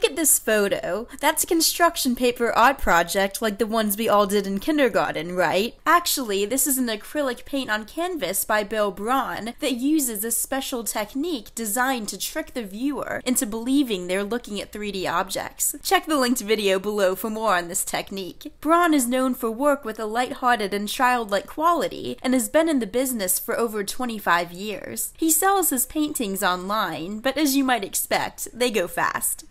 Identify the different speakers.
Speaker 1: Look at this photo. That's a construction paper art project like the ones we all did in kindergarten, right? Actually, this is an acrylic paint on canvas by Bill Braun that uses a special technique designed to trick the viewer into believing they're looking at 3D objects. Check the linked video below for more on this technique. Braun is known for work with a light-hearted and childlike quality and has been in the business for over 25 years. He sells his paintings online, but as you might expect, they go fast.